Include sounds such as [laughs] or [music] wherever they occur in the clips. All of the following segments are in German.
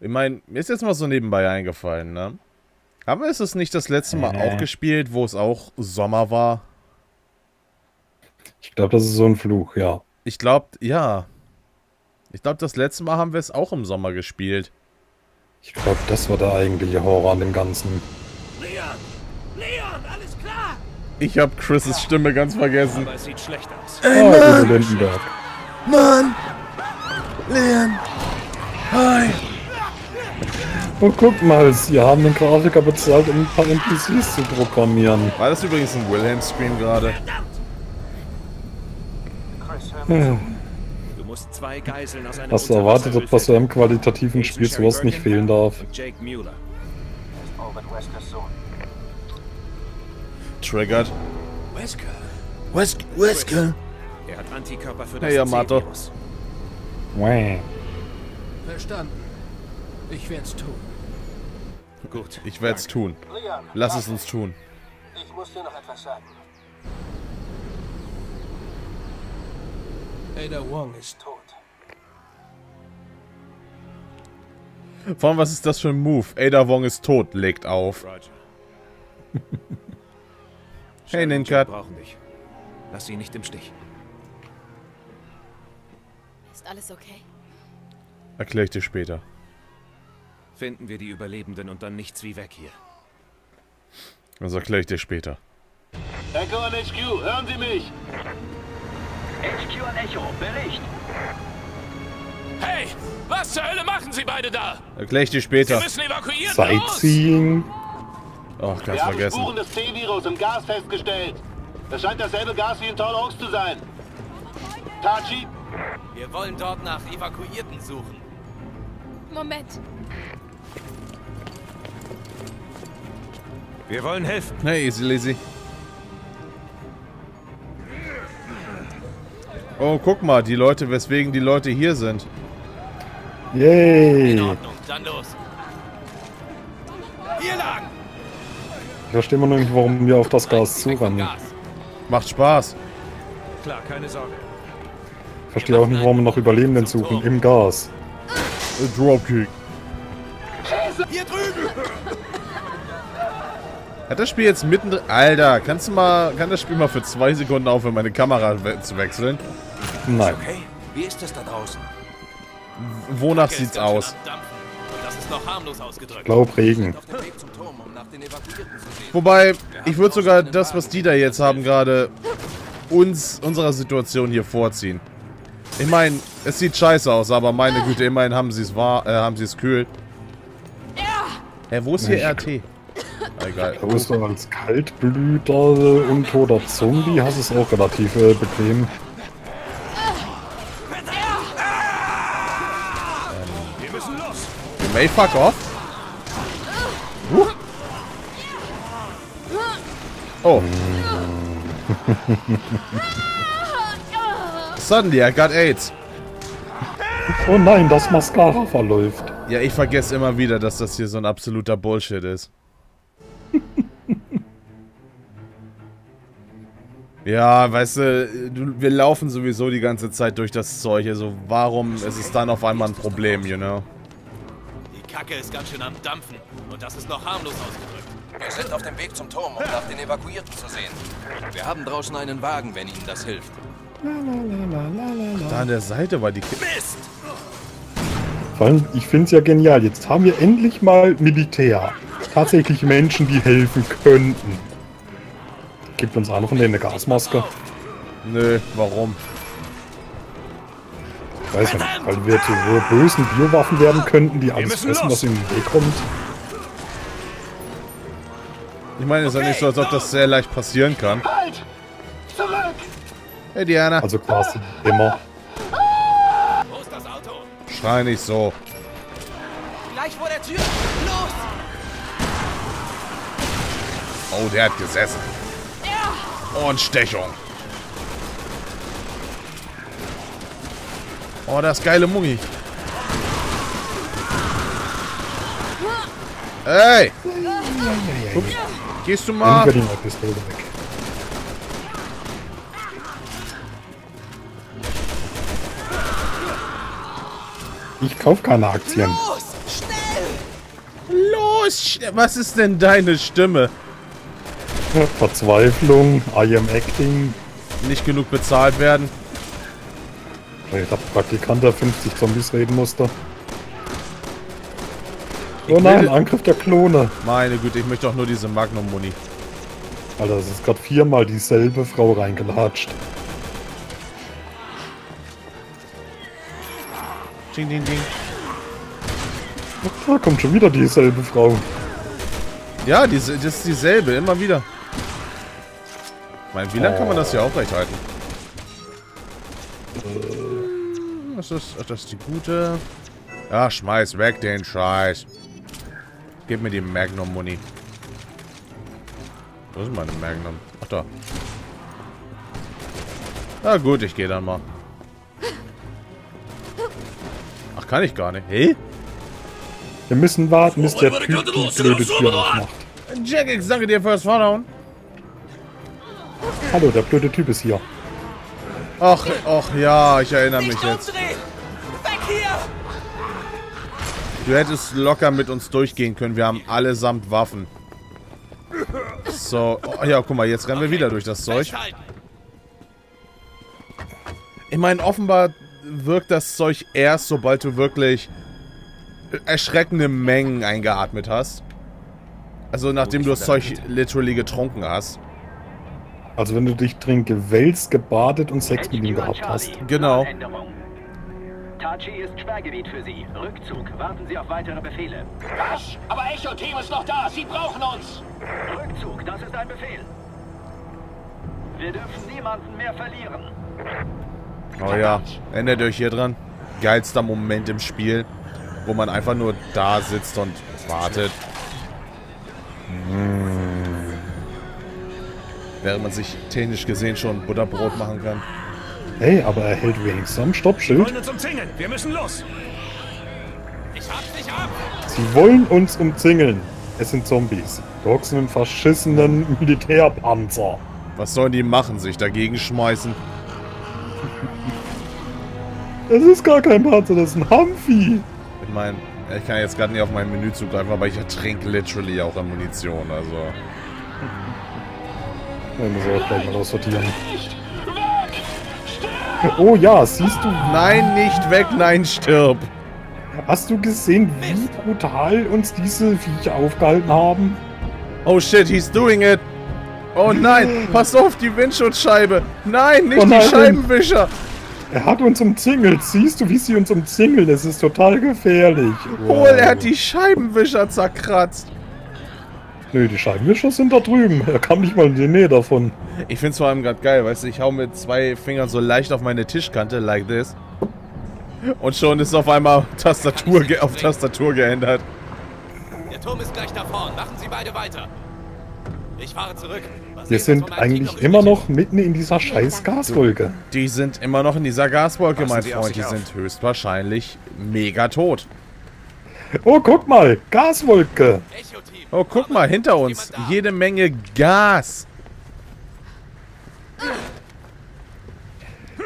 Ich meine, mir ist jetzt mal so nebenbei eingefallen, ne? Haben wir es nicht das letzte Mal äh. auch gespielt, wo es auch Sommer war? Ich glaube, das ist so ein Fluch, ja. Ich glaube, ja. Ich glaube, das letzte Mal haben wir es auch im Sommer gespielt. Ich glaube, das war der eigentliche Horror an dem Ganzen. Leon! Leon, alles klar! Ich habe Chris' Stimme ganz vergessen. Aber es sieht schlecht aus. Ey, oh, Lindenberg. Mann! Leon! Hi! Und guck mal, sie haben den Grafiker bezahlt, um ein paar NPCs zu programmieren. War das übrigens ein Wilhelm-Scream gerade? Hm. Hast du erwartet, dass bei so einem qualitativen Spiel sowas nicht fehlen darf? Triggered. Wesker. Wesker. Wesker. Er hat Antikörper für das hey, Yamato. Verstanden. Ich werde es tun. Gut. Ich werde es tun. Lass es uns tun. Ich muss dir noch etwas sagen. Ada Wong ist tot. Vor allem, was ist das für ein Move? Ada Wong ist tot, legt auf. [laughs] hey, Ninkat. brauchen dich. Lass sie nicht im Stich. Alles okay? Erkläre ich dir später. Finden wir die Überlebenden und dann nichts wie weg hier. Das erkläre ich dir später. Echo an HQ, hören Sie mich! HQ an Echo, Bericht! Hey, was zur Hölle machen Sie beide da? Erkläre ich dir später. Wir müssen evakuieren. Sightseeing. Ach, ganz wir vergessen. Haben Spuren des T-Virus im Gas festgestellt. Das scheint dasselbe Gas wie in Tall Oaks zu sein. Tachi? Wir wollen dort nach Evakuierten suchen. Moment. Wir wollen helfen. Hey, easy lazy. Oh, guck mal, die Leute, weswegen die Leute hier sind. Yay. In Ordnung, dann los. Hier lang. Ich verstehe immer noch nicht, warum wir auf das Gas zurennen. Macht Spaß. Klar, keine Sorge. Verstehe auch nicht, warum wir noch Überlebenden suchen im Gas. Dropkick. Hier drüben! [laughs] Hat das Spiel jetzt mittendrin... Alter, kannst du mal... Kann das Spiel mal für zwei Sekunden aufhören, meine Kamera zu wechseln? Nein. Okay, wie ist es da draußen? Wonach sieht's aus? Ich glaube Regen. Wobei, ich würde sogar das, was die da jetzt haben, gerade uns, unserer Situation hier vorziehen. Ich meine, es sieht scheiße aus, aber meine Güte, immerhin haben sie es wahr, äh, haben sie es kühl. Hä, hey, wo ist hier RT? Egal. Da bist du als Kaltblüter und toter Zombie, hast es auch relativ äh, bequem. May fuck off. Uh. Oh. [laughs] [laughs] Suddenly I got AIDS. Oh nein, das Mascara verläuft. Ja, ich vergesse immer wieder, dass das hier so ein absoluter Bullshit ist. [laughs] ja, weißt du, wir laufen sowieso die ganze Zeit durch das Zeug. Also warum ist es dann auf einmal ein Problem, you know? Die Kacke ist ganz schön am Dampfen. Und das ist noch harmlos ausgedrückt. Wir sind auf dem Weg zum Turm, um nach den Evakuierten zu sehen. Wir haben draußen einen Wagen, wenn Ihnen das hilft. Da an der Seite war die Kiste. Mist! Vor allem, ich finde es ja genial. Jetzt haben wir endlich mal Militär tatsächlich Menschen, die helfen könnten. Gibt uns von denen eine Gasmaske? Nö, warum? Ich weiß nicht, weil wir zu so bösen Biowaffen werden könnten, die alles fressen, was in den Weg kommt. Ich meine, es ist ja nicht so, als ob das sehr leicht passieren kann. Halt! Zurück! Hey Diana. Also quasi immer. Wo ist das Auto? Schrei nicht so. Gleich vor der Tür! Los! Oh, der hat gesessen. Und Stechung. Oh, das geile Mummi. Ey! Ups. Gehst du mal? Ich kauf keine Aktien. Los, schnell! Los, sch- was ist denn deine Stimme? Verzweiflung, I am acting. Nicht genug bezahlt werden? Weil der Praktikant, der 50 Zombies reden musste. Ich Oh nein, Angriff der Klone. Meine Güte, ich möchte doch nur diese Magnum-Muni. Alter, es ist gerade viermal dieselbe Frau reingelatscht. Ding, ding, ding. Da kommt schon wieder dieselbe Frau. Ja, diese, das ist dieselbe, immer wieder. Ich meine, wie lange kann man das hier aufrechthalten? Das ist, das ist die gute. Ja, schmeiß weg den Scheiß. Gib mir die Magnum-Muni. Wo ist meine Magnum? Ach da. Na gut, ich gehe dann mal. Kann ich gar nicht. Hä? Wir müssen warten, bis der Typ die blöde Tür aufmacht. Jack, ich danke dir fürs Followen. Hallo, der blöde Typ ist hier. Ach, ach ja, ich erinnere mich jetzt. Du hättest locker mit uns durchgehen können. Wir haben allesamt Waffen. So, oh, ja, guck mal, jetzt rennen wir wieder durch das Zeug. Ich meine, offenbar wirkt das Zeug erst, sobald du wirklich erschreckende Mengen eingeatmet hast. Also nachdem du das Zeug literally getrunken hast. Also wenn du dich drin gewälzt, gebadet und Sex mit ihm gehabt hast. Genau. Tachi ist Sperrgebiet für Sie. Rückzug. Warten Sie auf weitere Befehle. Was? Aber Echo-Team ist noch da. Sie brauchen uns. Rückzug, das ist ein Befehl. Wir dürfen niemanden mehr verlieren. Oh ja, erinnert euch hier dran. Geilster Moment im Spiel, wo man einfach nur da sitzt und wartet. Während man sich technisch gesehen schon Butterbrot machen kann. Hey, aber er hält wenigstens am Stoppschild. uns umzingeln. Wir müssen los. Ich hab's nicht ab! Sie wollen uns umzingeln. Es sind Zombies. Dogs sind einen verschissenen Militärpanzer. Was sollen die machen? Sich dagegen schmeißen? Das ist gar kein Panzer, das ist ein Humpy. Ich meine, ich kann jetzt gerade nicht auf mein Menü zugreifen, aber ich ertrinke literally auch an Munition, also. Wir müssen auch gleich mal aussortieren. Oh ja, siehst du, Nein, nicht weg, nein, stirb! hast du gesehen, wie brutal uns diese Viecher aufgehalten haben? Oh shit, he's doing it! Oh nein, pass auf die Windschutzscheibe! Nein, nicht Oh nein. die Scheibenwischer! Er hat uns umzingelt. Siehst du, wie sie uns umzingeln? Es ist total gefährlich. Hol, er hat die Scheibenwischer zerkratzt! Nö, die Scheibenwischer sind da drüben. Er kam nicht mal in die Nähe davon. Ich find's vor allem gerade geil, weißt du, ich hau mit zwei Fingern so leicht auf meine Tischkante, like this. Und schon ist auf einmal Tastatur ge auf Tastatur geändert. Der Turm ist gleich da vorn. Machen Sie beide weiter. Ich fahre zurück. Wir sind eigentlich immer noch mitten in dieser scheiß Gaswolke. Die sind immer noch in dieser Gaswolke, mein Freund. Die sind höchstwahrscheinlich mega tot. Oh, guck mal, Gaswolke. Oh, guck mal, hinter uns. Jede Menge Gas.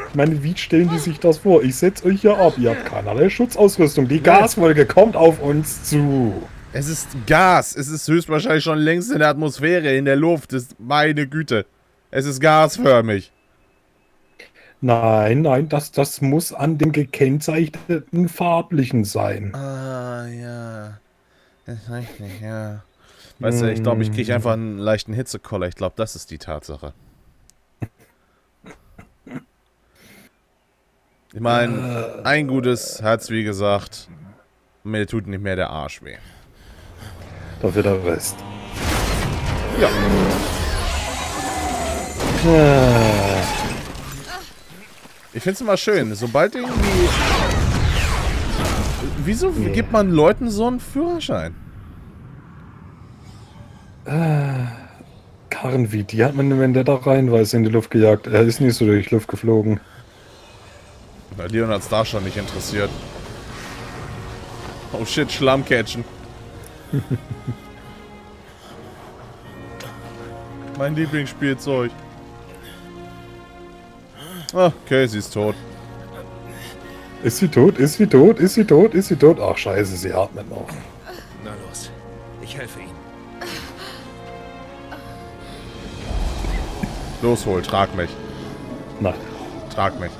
Ich meine, wie stellen die sich das vor? Ich setz euch hier ab. Ihr habt keinerlei Schutzausrüstung. Die Gaswolke kommt auf uns zu. Es ist Gas. Es ist höchstwahrscheinlich schon längst in der Atmosphäre, in der Luft. Ist meine Güte. Es ist gasförmig. Nein, nein, das, das muss an dem gekennzeichneten farblichen sein. Ah, ja. Das reicht nicht, ja. Weißt du, ich glaube, ich kriege einfach einen leichten Hitzekoller. Ich glaube, das ist die Tatsache. Ich meine, ein gutes hat's wie gesagt. Mir tut nicht mehr der Arsch weh. Dafür der Rest. Ja. Äh, Ich find's immer schön, sobald irgendwie... Wieso gibt man Leuten so einen Führerschein? Karren wie die hat man, wenn der da reinweise in die Luft gejagt. Er ist nicht so durch die Luft geflogen. Na, Leon hat's da schon nicht interessiert. Oh shit, Schlammcatchen. [laughs] mein Lieblingsspielzeug. Ah, okay, sie ist tot. Ist sie tot? Ist sie tot? Ist sie tot? Ist sie tot? Ach scheiße, sie atmet noch. Na los, ich helfe ihm. Los, hol, trag mich. Na, Trag mich.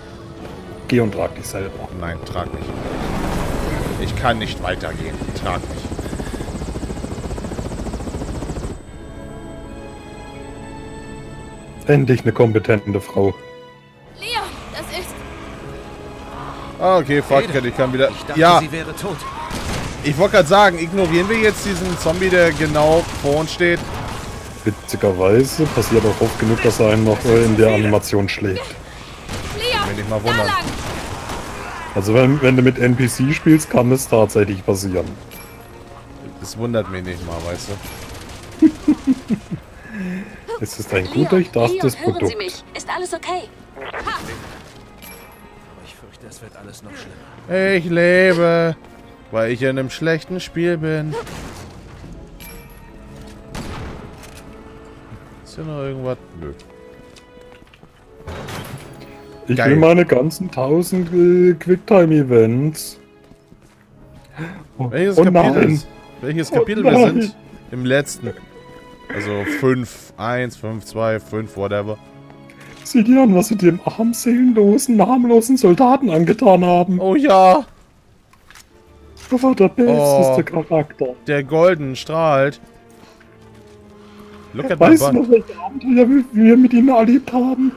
geh und trag dich selber. Nein, trag mich. Ich kann nicht weitergehen. Trag mich. Endlich eine kompetente Frau. Leon, das ist... Ah, okay, fuck it, ich kann wieder... Ich dachte, Ja, sie wäre tot. ich wollte gerade sagen, ignorieren wir jetzt diesen Zombie, der genau vor uns steht? Witzigerweise passiert auch oft genug, dass er einen noch in der Animation schlägt. Will nicht mal wundern. Also wenn, wenn du mit NPC spielst, kann es tatsächlich passieren. Das wundert mich nicht mal, weißt du. [laughs] Es ist ein gut durchdachtes Leon, Produkt. Sie mich. Ist alles okay? Ich fürchte, es wird alles noch schlimmer. Ich lebe, weil ich in einem schlechten Spiel bin. Ist hier noch irgendwas? Nö. Ich Geil. will meine ganzen 1000 äh, Quicktime-Events. Welches oh Kapitel nein. ist? Welches Oh Kapitel wir sind? Im letzten. Also 5, 1, 5, 2, 5, whatever. Sieh dir an, was sie dem armseelenlosen, namenlosen Soldaten angetan haben. Oh ja, Er war der beste Oh. Charakter. der Golden strahlt. Look at Weißt du noch, welche Abenteuer wir- mit ihnen erlebt haben?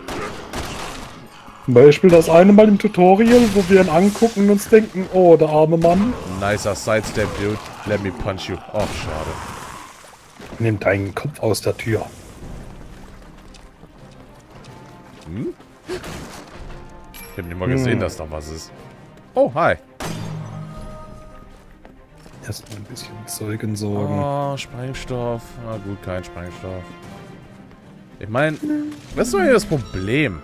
Zum Beispiel das eine Mal im Tutorial, wo wir ihn angucken und uns denken, oh, der arme Mann. Nicer Sidestep, dude. Let me punch you. Oh, schade. Nimm deinen Kopf aus der Tür. Ich hab nicht mal gesehen, Hm. dass da was ist. Oh, hi. Erstmal ein bisschen Zeug entsorgen. Oh, Sprengstoff. Na gut, kein Sprengstoff. Ich meine, was ist doch hier das Problem?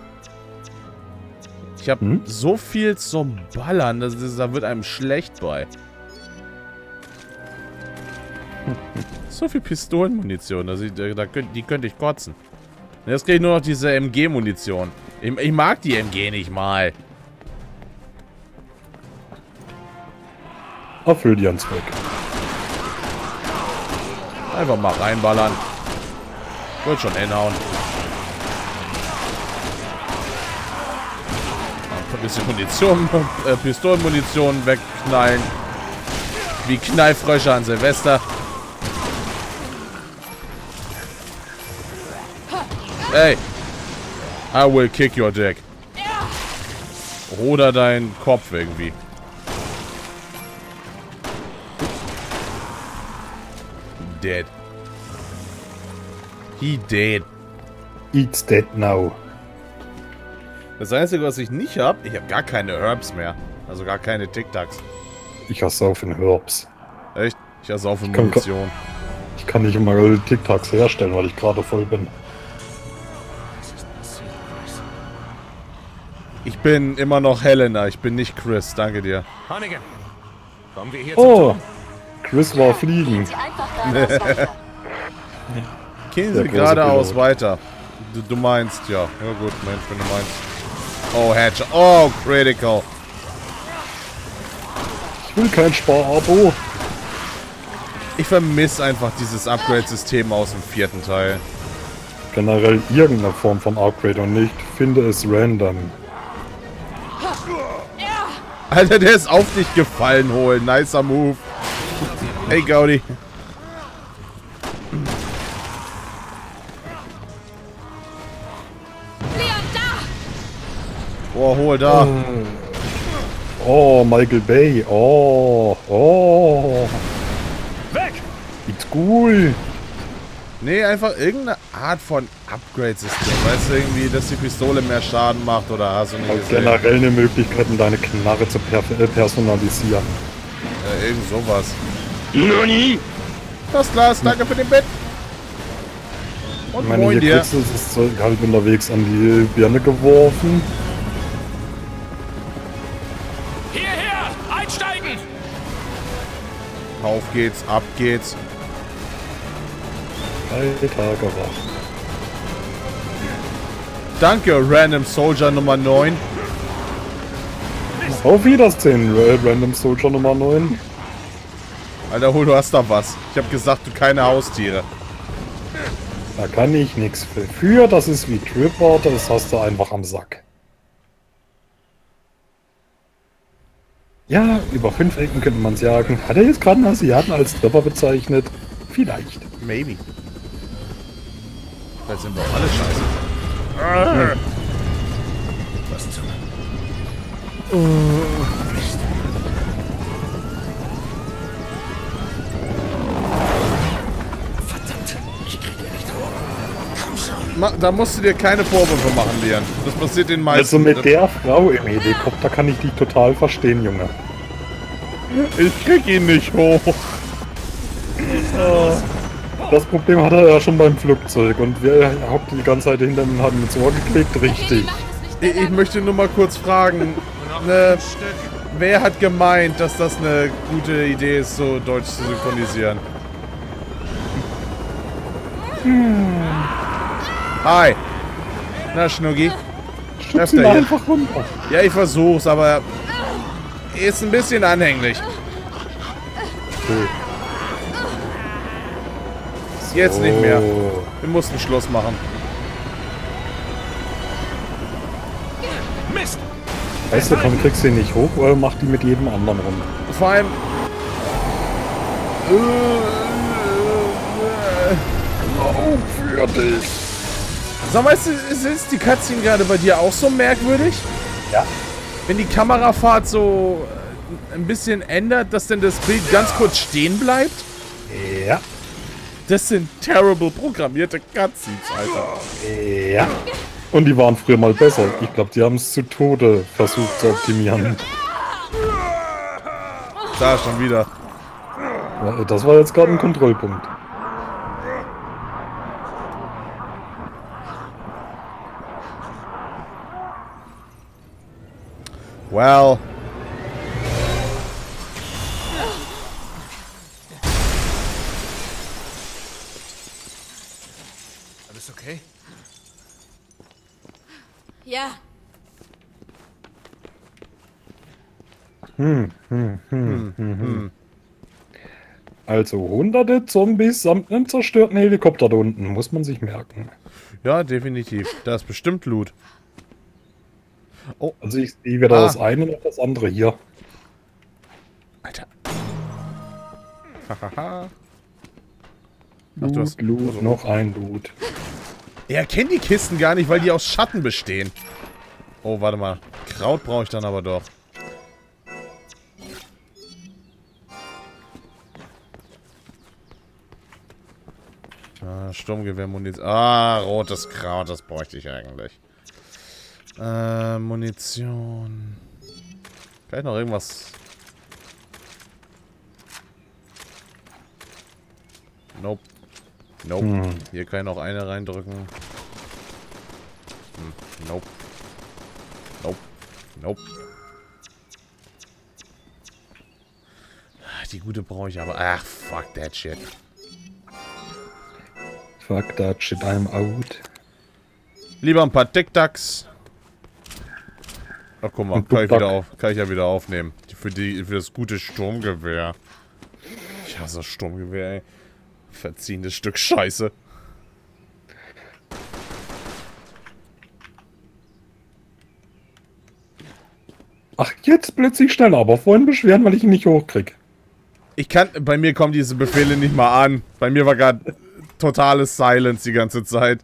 Ich habe Hm? so viel zum Ballern, das ist, da wird einem schlecht bei. So viel Pistolenmunition, also, da, da könnt, die könnte ich kotzen. Und Jetzt kriege ich nur noch diese MG-Munition. Ich, ich mag die MG nicht mal. Erfüll einen Zweck. Einfach mal reinballern. Wird schon hinhauen. Ein bisschen Munition, äh, Pistolenmunition wegknallen. Wie Knallfrösche an Silvester. Ey. I will kick your dick. Oder dein Kopf irgendwie. Dead. He dead. Eats dead now. Das Einzige, was ich nicht habe, ich habe gar keine Herbs mehr. Also gar keine Tic-Tacs. Ich hasse auf den Herbs. Echt? Ich hasse auf kann- Munition. Ich kann nicht mal Tic-Tacs herstellen, weil ich gerade voll bin. Bin immer noch Helena, ich bin nicht Chris. Danke dir. Hannigan, kommen wir hier Oh? Chris war fliegen. [laughs] Gehen Sie geradeaus weiter. Du, du meinst, ja. Ja gut, Mensch, wenn du meinst. Oh, Hatcher. Oh, critical. Ich will kein Sparabo. Ich vermisse einfach dieses Upgrade-System aus dem vierten Teil. Generell irgendeine Form von Upgrade und nicht finde es random. Alter, der ist auf dich gefallen, holen. Nicer Move. Hey, Gaudi. Boah, hol da. Oh, Michael Bay. Oh, oh. Weg! It's cool. Nee, einfach irgendeine Art von Upgrade-System. Weißt du, irgendwie, dass die Pistole mehr Schaden macht oder hast du nicht Also gesehen? generell eine Möglichkeit, um deine Knarre zu per äh, personalisieren. Ja, irgend sowas. Das Glas, danke für den Bett. Und Ich meine, moin hier dir. kriegst du das Zeug halt unterwegs an die Birne geworfen. Hierher! Einsteigen! Auf geht's, ab geht's. Alter gewacht. Danke, Random Soldier Nummer 9. Auf Wiedersehen, Ra- Random Soldier Nummer 9. Alter, hol, du hast da was. Ich hab gesagt, du keine Haustiere. Da kann ich nichts für. Für, das ist wie Tripper, das hast du einfach am Sack. Ja, über fünf Ecken könnte man sagen. Hat er jetzt gerade einen Asiaten als Tripper bezeichnet? Vielleicht. Maybe. Vielleicht sind wir auch alle scheiße. Was zum... Ma, da musst du dir keine Vorwürfe machen, Leon. Das passiert den meisten. Also mit der Frau im Helikopter kann ich dich total verstehen, Junge. Ich krieg ihn nicht hoch. Das Problem hatte er ja schon beim Flugzeug und wer hockt die ganze Zeit hinter ihm und hat ihn ins Ohr geklickt? Richtig. Ich, ich möchte nur mal kurz fragen. [laughs] Ne, wer hat gemeint, dass das eine gute Idee ist, so Deutsch zu synchronisieren? Hi. Na, Schnuggi. Schubst ihn einfach runter. Ja, ich versuch's, aber ist ein bisschen anhänglich. Jetzt nicht mehr. Oh. Wir mussten Schluss machen. Mist! Weißt du, komm, kriegst du ihn nicht hoch oder mach die mit jedem anderen rum? Vor allem. Oh, für dich. Sag mal, ist, ist, ist die Cutscene gerade bei dir auch so merkwürdig? Ja. Wenn die Kamerafahrt so äh, ein bisschen ändert, dass denn das Bild ganz kurz stehen bleibt? Ja. Das sind terrible programmierte Cutscenes, Alter. Ja. Und die waren früher mal besser. Ich glaube, die haben es zu Tode versucht zu optimieren. Da schon wieder. Ja, Das war jetzt gerade ein Kontrollpunkt. Well. Alles okay? Ja, Also hunderte Zombies samt einem zerstörten Helikopter da unten. Muss man sich merken. Ja, definitiv. Da ist bestimmt Loot. Oh, Also ich sehe weder Ah. das eine noch das andere hier. Alter. Hahaha. Ach, du hast- Loot, Loot, noch ein Loot. Er kennt die Kisten gar nicht, weil die aus Schatten bestehen. Oh, warte mal. Kraut brauche ich dann aber doch. Sturmgewehrmunition. Ah, rotes Kraut, das bräuchte ich eigentlich. Äh, Munition. Kann ich noch irgendwas... Nope. Nope. Hm. Hier kann ich noch eine reindrücken. Hm. Nope. Nope. Nope. Die gute brauche ich aber. Ach, fuck that shit. Fuck that shit, I'm out. Lieber ein paar Tic-Tacs. Ach, guck mal, kann ich, wieder auf, kann ich ja wieder aufnehmen. Für, die, für das gute Sturmgewehr. Ich hasse das Sturmgewehr, ey. Verziehendes Stück Scheiße. Ach, jetzt plötzlich schneller, aber vorhin beschweren, weil ich ihn nicht hochkrieg. Ich kann, bei mir kommen diese Befehle nicht mal an. Bei mir war gerade totales Silence die ganze Zeit.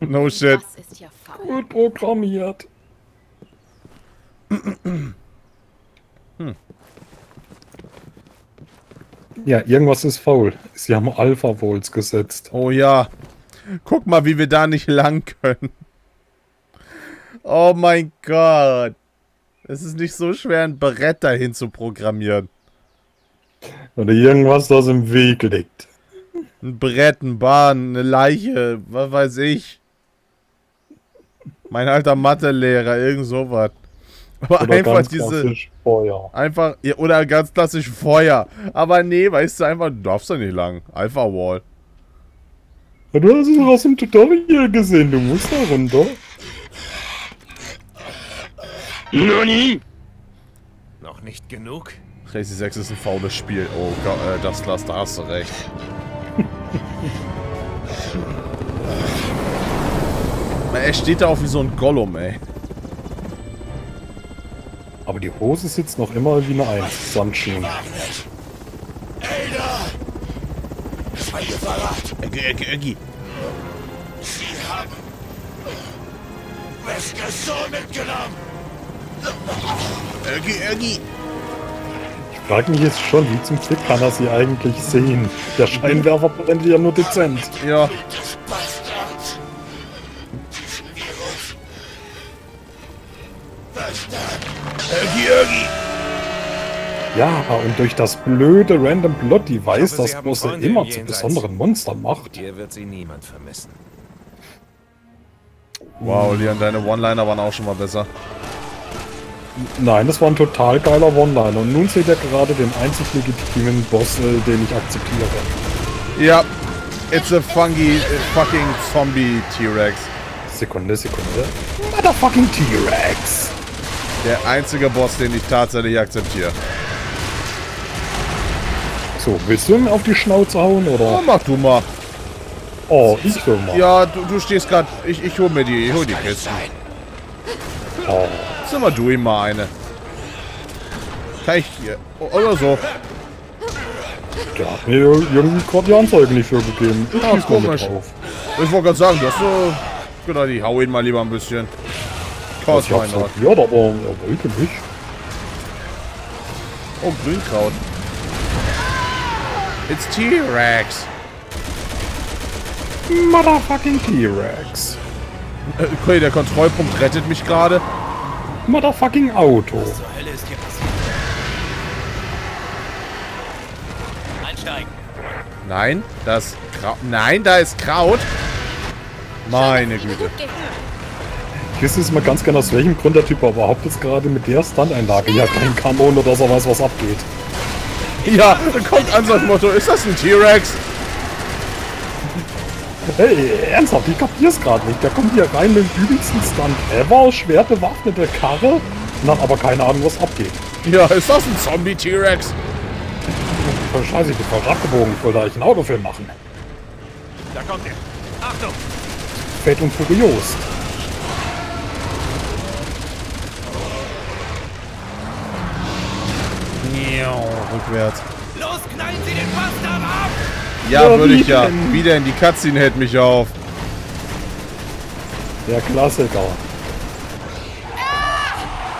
No shit. das ist ja faul. Gut programmiert. Ja, irgendwas ist faul. Sie haben Alpha-Volts gesetzt. Oh ja. Guck mal, wie wir da nicht lang können. Oh mein Gott. Es ist nicht so schwer, ein Brett dahin zu programmieren. Oder irgendwas, das im Weg liegt. Ein Brett, ein Bahn, eine Leiche, was weiß ich. Mein alter Mathelehrer, irgend sowas. Aber Oder einfach ganz diese. Feuer. Einfach. Ja, oder ganz klassisch Feuer. Aber nee, weißt du, einfach, du darfst da nicht lang. Alpha Wall. Ja, Du hast es doch aus dem Tutorial gesehen, du musst da runter. Noch nicht genug? Crazy 6 ist ein faules Spiel. Oh Gott, äh, das Glas, da hast du recht. [laughs] er steht da auch wie so ein Gollum, ey. Aber die Hose sitzt noch immer wie eine Eins. Sandschuhen. Eggi, Eggi, Eggi. Eggi, Eggi. Ich frage mich jetzt schon, wie zum Fick kann er sie eigentlich sehen? Der Scheinwerfer brennt ja nur dezent. Ja. Ja, und durch das blöde Random Plot Device, das Freunde immer im zu besonderen Monstern macht. Hier wird sie niemand vermissen. Wow, Leon, deine One-Liner waren auch schon mal besser. Nein, das war ein total geiler One-Liner. Und nun seht ihr gerade den einzig legitimen Boss, äh, den ich akzeptiere. Ja. It's a funky, äh, fucking Zombie T-Rex. Sekunde, Sekunde. Motherfucking T-Rex! Der einzige Boss, den ich tatsächlich akzeptiere. So, willst du ihm auf die Schnauze hauen, Oh, oder? mach du mal. Oh, ich will mal. Ja, du, du stehst grad. Ich, ich hol mir die, ich hol die Kisten. Oh, Sag mal du ihm mal eine. Kann ich hier. Oder so. der hat mir irgendwie gerade die Anzeige nicht für gegeben. Ich mit komisch. drauf. Ich wollte gerade sagen, du hast so. Genau, ich hau ihn mal lieber ein bisschen. Mein probiert, aber er wollte nicht. Oh, Grünkraut. It's T-Rex. Motherfucking T-Rex. Äh, Okay, der Kontrollpunkt rettet mich gerade. Motherfucking Auto. Zur Hölle ist hier passiert? Einsteigen. Nein, das Kraut. Nein, da ist Kraut. Meine Güte. Ich wüsste jetzt mal ganz genau, aus welchem Grund der Typ überhaupt jetzt gerade mit der Stunt-Einlage ja kein Kanon oder so weiß, was abgeht. Ja, da kommt an sein Motto. Ist das ein T-Rex? Hey, ernsthaft, ich kapier's gerade nicht. Der kommt hier rein mit dem übelsten Stunt ever, schwer bewaffnete Karre und hat aber keine Ahnung, was abgeht. Ja, ist das ein Zombie-T-Rex? Oh, scheiße, ich bin falsch abgebogen. Ich wollte eigentlich einen Autofilm machen. Da kommt er. Achtung! Fett und furios. Rückwärts. Los, knallen Sie den Bastard ab! Ja, Ja, würde ich ja. denn? Wieder in die Cutscene hält mich auf. Der Klassiker.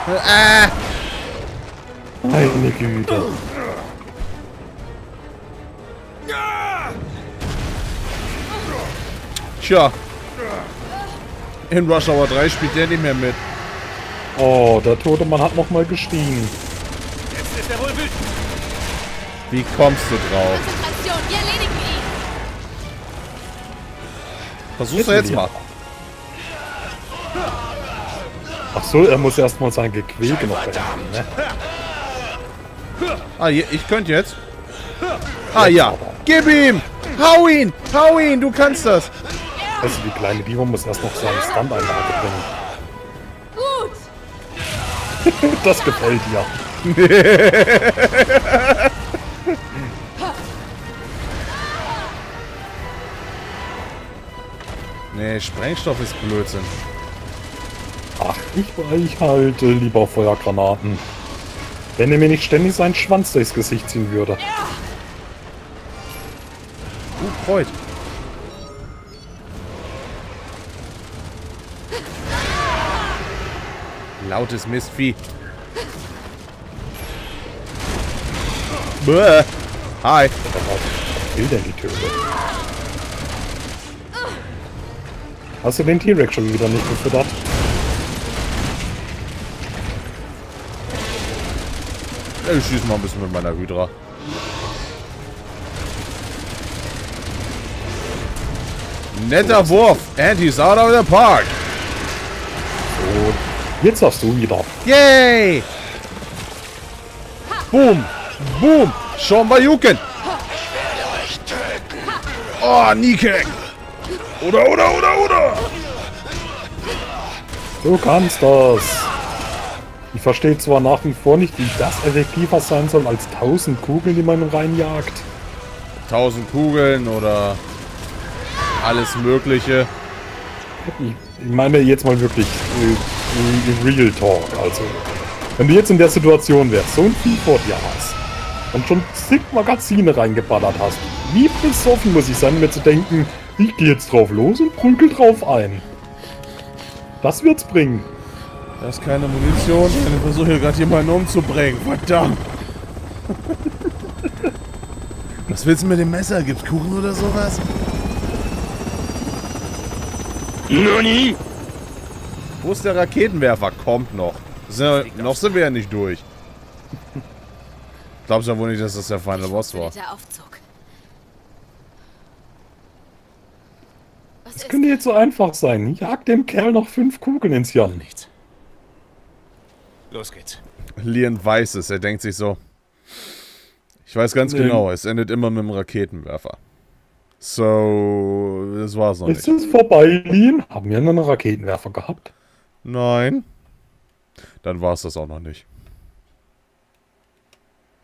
Äh, Meine Güte. tja. In Rush Hour 3 spielt der nicht mehr mit. Oh, der tote Mann hat nochmal geschrien. Jetzt ist er wohl wütend. Wie kommst du drauf? Konzentration, wir Versuch's jetzt wir. mal. Ach so, er muss erstmal sein Gequäke noch beenden, ne? Ah, ich könnte jetzt. Ah ja. Gib ihm! Hau ihn! Hau ihn! Du kannst das! Also die kleine Diva muss erst noch seine Stunt-Einlage bringen. Gut. [laughs] Das gefällt dir. [laughs] Nee, Sprengstoff ist Blödsinn. Ach, ich halte lieber Feuergranaten. Wenn er mir nicht ständig seinen Schwanz durchs Gesicht ziehen würde. Uh, Freud. Lautes Mistvieh. Bäh. Hi. Was will denn die Töne? Hast du den T-Rex schon wieder nicht gefüttert? Ich schieße mal ein bisschen mit meiner Hydra. Netter Wurf. And he's out of the park. So, jetzt hast du wieder. Yay! Boom! Boom! Schon bei Juken! Oh, Nieke! Oder, oder, oder, oder! Du kannst das. Ich verstehe zwar nach wie vor nicht, wie das effektiver sein soll als 1000 Kugeln, die man reinjagt. 1000 Kugeln oder alles Mögliche. Ich, ich meine jetzt mal wirklich äh, Real Talk. Also, wenn du jetzt in der Situation wärst, so ein Vieh vor dir hast und schon zig Magazine reingeballert hast, wie besoffen muss ich sein, mir zu denken, ich gehe jetzt drauf los und prügel drauf ein. Das wird's bringen. Da ist keine Munition. Ich versuche hier gerade jemanden umzubringen. Verdammt. [laughs] Was willst du mit dem Messer? Gibt's Kuchen oder sowas? Nani? Wo ist der Raketenwerfer? Kommt noch. Sind wir, noch sind wir ja nicht durch. [laughs] Glaubst du ja wohl nicht, dass das der Final Boss war? Der Aufzug. Was Das ist? könnte jetzt so einfach sein. Jag dem Kerl noch fünf Kugeln ins Hirn. Nichts. Los geht's. Lian weiß es. Er denkt sich so. Ich weiß ganz Nee. genau, es endet immer mit dem Raketenwerfer. So, das war's noch Ist nicht. es vorbei, Lien? Haben wir einen Raketenwerfer gehabt? Nein. Dann war's das auch noch nicht.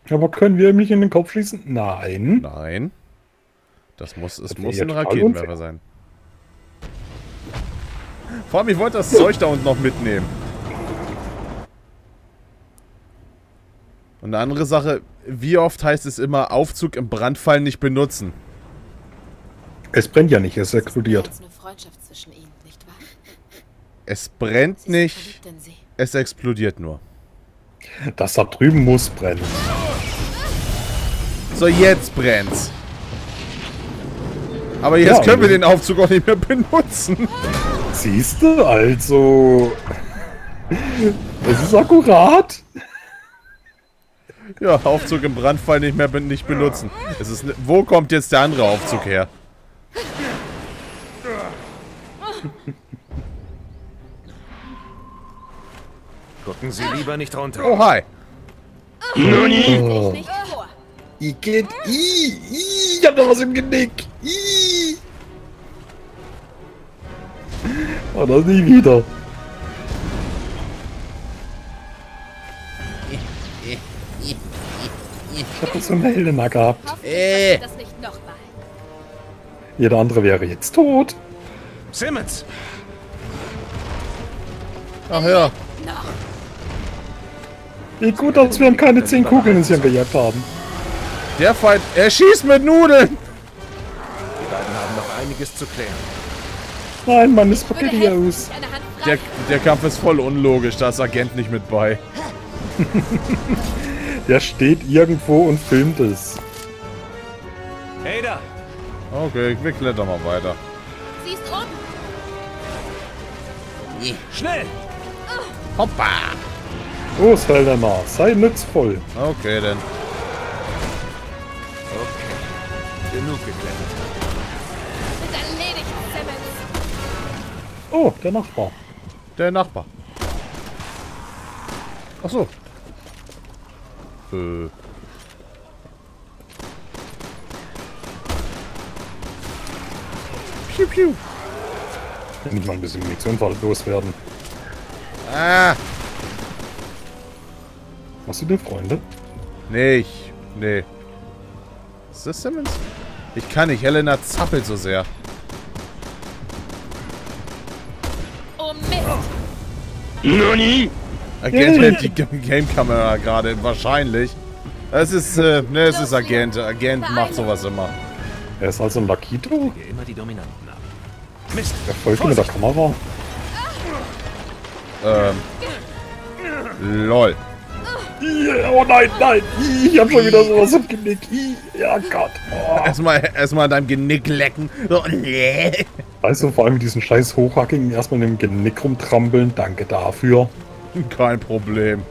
Aber können wir ihm nicht in den Kopf schießen? Nein. Nein. Das muss, es Das muss ein Raketenwerfer unfair. sein. Vor allem, ich wollte das Zeug da unten noch mitnehmen. Und eine andere Sache, wie oft heißt es immer, Aufzug im Brandfall nicht benutzen? Es brennt ja nicht, es explodiert. Es brennt nicht, es explodiert nur. Das da drüben muss brennen. So, jetzt brennt's. Aber jetzt Ja, können wir den Aufzug auch nicht mehr benutzen. Siehst du, also... Es ist akkurat. Ja, Aufzug im Brandfall nicht mehr nicht benutzen. Es ist Wo kommt jetzt der andere Aufzug her? Gucken Sie lieber nicht runter. Oh, hi. Oh. Vor. Ich geht... I, I, ich hab da was im Genick. I. Oh, das nie wieder. Ich hab doch so eine Helena gehabt. Äh. Jeder andere wäre jetzt tot. Simmons! Ach ja. Noch. Wie gut, dass wir ihm keine 10 Kugeln ins Hirn gejagt haben. Der Fight. Er schießt mit Nudeln. Die beiden haben noch einiges zu klären. Nein, meine Spaghetti aus. Der, der Kampf ist voll unlogisch. Da ist Agent nicht mit bei. [laughs] Der steht irgendwo und filmt es. Ada! Okay, wir klettern mal weiter. Sie ist oben. Schnell! Hoppa. Los, Helena, sei nützvoll. Okay, dann. Okay. Genug geklettert. Oh, der Nachbar. Der Nachbar. Ach so. Äh. Piu, piu. Kann ich mal ein bisschen Munition loswerden. Ah. Hast du denn Freunde? Nee, ich. Nee. Ist das Simmons? Ich kann nicht. Helena zappelt so sehr. Oh Mist. Agent hält die Game-Kamera gerade. Wahrscheinlich. Es ist, äh, ne, es ist Agent. Agent macht sowas immer. Er ist also ein Lakito? Immer die Dominanten ab. Mist! Er folgt mit der Kamera. Ähm. Lol. Oh nein, nein! Ich hab schon wieder sowas im Genick. Ja Gott. Oh. Erstmal, erstmal an deinem Genick lecken. So, nee. Weißt du, vor allem diesen scheiß Hochhacking erstmal in dem Genick rumtrampeln. Danke dafür. Kein Problem.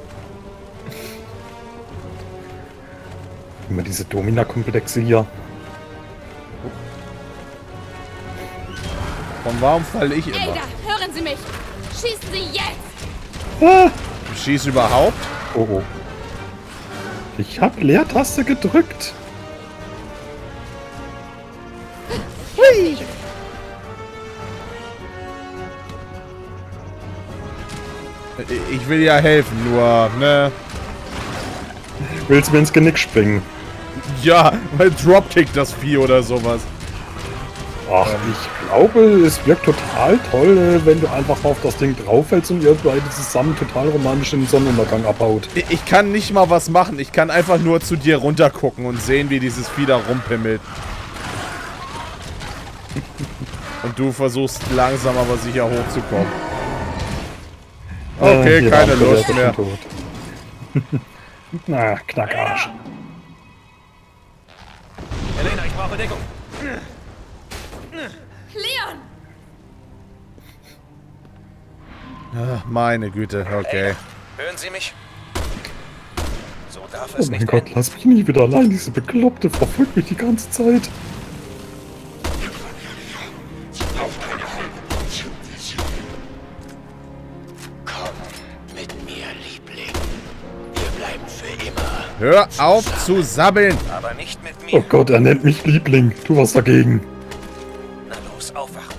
Immer diese Domina-Komplexe hier. Von warum falle ich immer? Ada, hören Sie mich. Schießen Sie jetzt. Ah, Schieß überhaupt? oh oh. Ich hab Leertaste gedrückt. Ich ich will ja helfen, nur, ne? Willst du mir ins Genick springen? Ja, weil Dropkick das Vieh oder sowas. Ach, ich glaube, es wirkt total toll, wenn du einfach auf das Ding drauffällst und ihr beide zusammen total romantisch in den Sonnenuntergang abhaut. Ich, ich kann nicht mal was machen. Ich kann einfach nur zu dir runtergucken und sehen, wie dieses Vieh da rumpimmelt. [laughs] Und du versuchst langsam aber sicher hochzukommen. Okay, Äh, keine Lust mehr. [laughs] Na, Knackarsch. Elena, ich brauche Deckung. Leon! Ach, meine Güte, okay. Hören Sie mich? So darf Oh es mein nicht Gott, enden. lass mich nie wieder allein. Diese Bekloppte verfolgt mich die ganze Zeit. Hör auf zu sabbeln. Aber nicht mit Oh. Gott, er nennt mich Liebling. Tu was dagegen. Na los, aufwachen.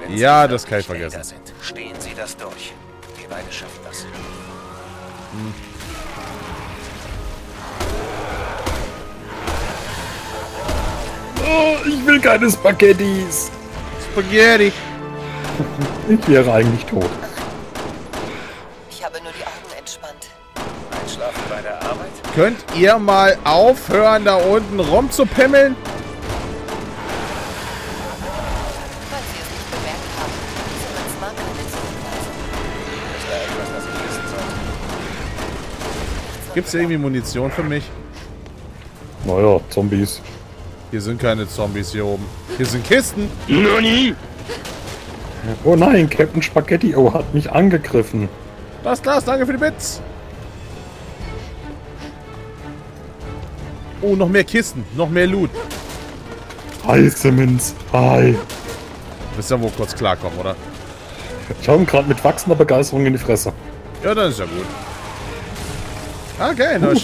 Wenn Ja, Sie das kann ich vergessen. Sind, stehen Sie das durch. Wir beide schaffen das. Oh, ich will keine Spaghettis. Spaghetti. Ich wäre eigentlich tot. Könnt ihr mal aufhören, da unten rumzupimmeln? Sie es irgendwie Munition für mich? Naja, Zombies. Hier sind keine Zombies hier oben. Hier sind Kisten. Oh nein, Captain Spaghetti O hat mich angegriffen. Das Glas, danke für die Bits. Oh, noch mehr Kisten. Noch mehr Loot. Hi, Simmons. Hi. Wisst ihr, wo kurz klarkommen, oder? Ich ihm gerade mit wachsender Begeisterung in die Fresse. Ja, dann ist ja gut. Okay, neue,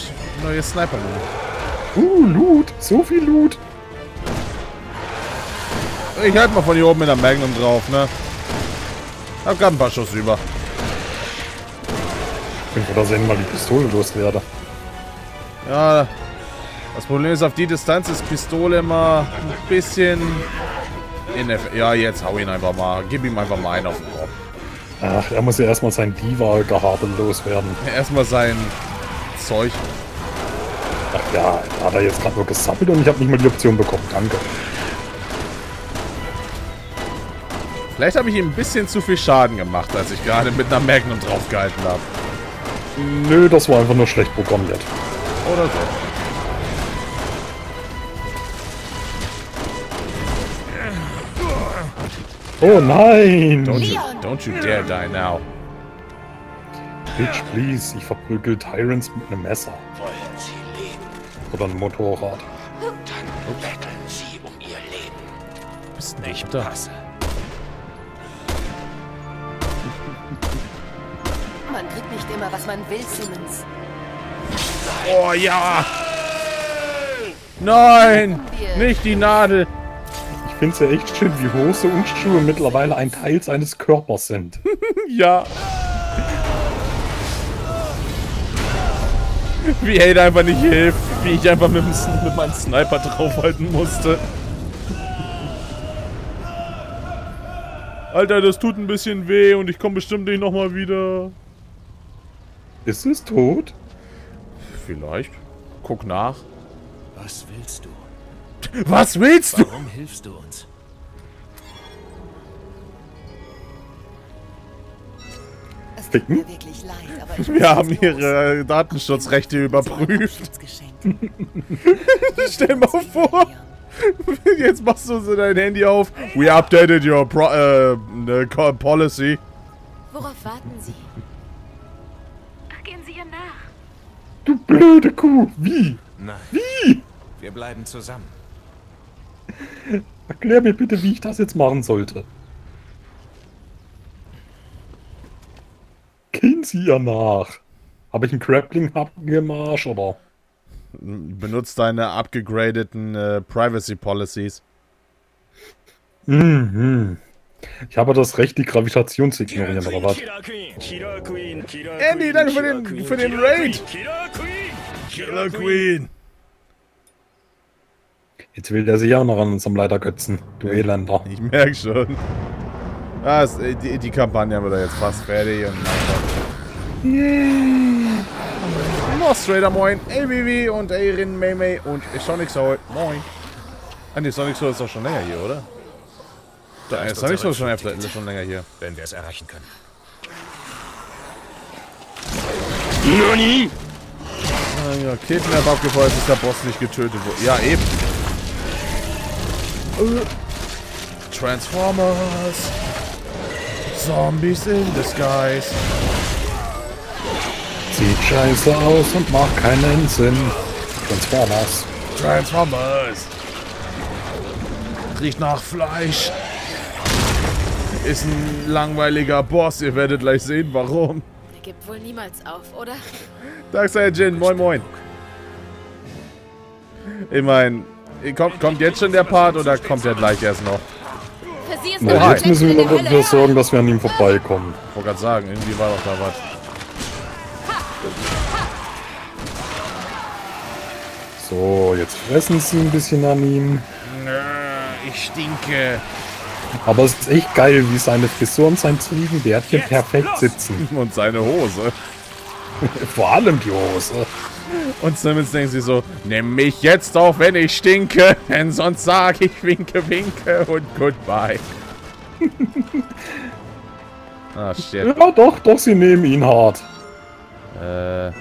neue sniper -Nummer. Uh, Loot. So viel Loot. Ich halt mal von hier oben mit der Magnum drauf, ne? Hab grad ein paar Schuss über. Ich bin froh, dass ich mal die Pistole loswerde. Ja, das Problem ist, auf die Distanz ist Pistole immer ein bisschen... ineff- Ja, jetzt hau ihn einfach mal. Gib ihm einfach mal einen auf den Kopf. Ach, er muss ja erstmal sein Diva-Gehabe loswerden. Erstmal sein Zeug. Ach ja, da hat er jetzt gerade nur gesappelt und ich habe nicht mal die Option bekommen. Danke. Vielleicht habe ich ihm ein bisschen zu viel Schaden gemacht, als ich gerade mit einer Magnum draufgehalten habe. Nö, das war einfach nur schlecht programmiert. Oder so. Oh nein! Don't you, don't you dare die now. Bitch, please. Ich verprügel Tyrants mit einem Messer. Wollen Sie leben, Oder einem Motorrad. dann betteln Sie um Ihr Leben. Bist Ich nicht da. passe. Man kriegt nicht immer, was man will, Simmons. Oh ja! Nein! Nicht die Nadel! Ich find's ja echt schön, wie Hose und Schuhe mittlerweile ein Teil seines Körpers sind. [laughs] Ja! Wie Hate einfach nicht hilft. Wie ich einfach mit, dem, mit meinem Sniper draufhalten musste. Alter, das tut ein bisschen weh und ich komme bestimmt nicht nochmal wieder. Ist es tot? Vielleicht. Guck nach. Was willst du? Was willst du? Warum hilfst du uns? Es tut mir wirklich leid, aber ich Wir haben ihre Datenschutzrechte überprüft. [laughs] [laughs] Stell mal vor, jetzt machst du so dein Handy auf. We updated your pro äh, ne, co- policy. Worauf warten Sie? Gehen Sie ihr nach. Du blöde Kuh! Wie? Nein. Wie? Wir bleiben zusammen. Erklär mir bitte, wie ich das jetzt machen sollte. Gehen Sie ihr nach. Habe ich einen im Arsch, oder? Benutzt deine abgegradeten äh, Privacy Policies. Mhm. Ich habe das Recht, die Gravitation zu ignorieren, oder was? Andy, danke für den, für den Raid. Killer Queen. Jetzt will der sich auch noch an unserem Leiter götzen. Du Elender. Ich merke schon. Ah, es- die, die Kampagne wird jetzt fast fertig und Yeah. noch straighter Moin, ABV und Erin, Maymay und Sonic Soul. Moin. Ah ne, Sonic Soul ist doch schon länger hier, oder? Da, ist Sonic Soul schon, öfter- schon länger hier. Wenn wir es erreichen können. Ah, ja, Kidnap abgefeuert, ist der Boss nicht getötet wurde. Ja, eben. Transformers. Zombies in disguise. Sieht scheiße aus und macht keinen Sinn. Transformers. Transformers. Riecht nach Fleisch. Ist ein langweiliger Boss. Ihr werdet gleich sehen, warum. Er gibt wohl niemals auf, oder? Darkseid Jin, moin moin. Ich mein, kommt, kommt jetzt schon der Part oder kommt der gleich erst noch? Na, noch jetzt müssen wir dafür sorgen, dass wir an ihm vorbeikommen. Ich wollte gerade sagen, irgendwie war doch da was. So, jetzt fressen sie ein bisschen an ihm. Ich stinke. Aber es ist echt geil, wie seine Frisur und sein Ziegenbärtchen perfekt sitzen. Und seine Hose. [laughs] Vor allem die Hose. Und Simmons denkt sich so, nimm mich jetzt auf, wenn ich stinke, [laughs] denn sonst sag ich winke, winke und goodbye. [laughs] ah, shit. Ja, doch, doch, sie nehmen ihn hart. Äh,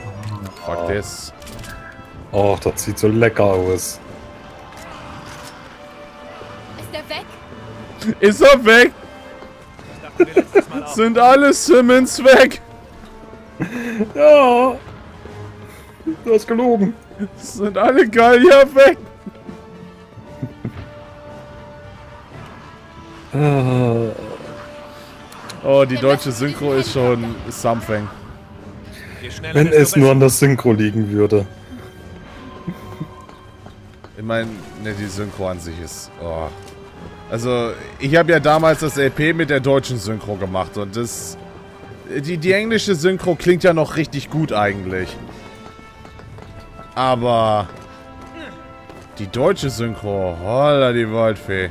fuck this. Ach, das sieht so lecker aus. Ist er weg? Ist er weg? [laughs] Sind alle Simmons weg? Ja. Du hast gelogen. Sind alle Gallier weg? [laughs] Oh, die deutsche Synchro ist schon something. Wenn es nur an der Synchro liegen würde. Ich meine, ne, die Synchro an sich ist. Oh. Also, ich habe ja damals das LP mit der deutschen Synchro gemacht und das. Die, die englische Synchro klingt ja noch richtig gut eigentlich. Aber. Die deutsche Synchro, holla die Waldfee.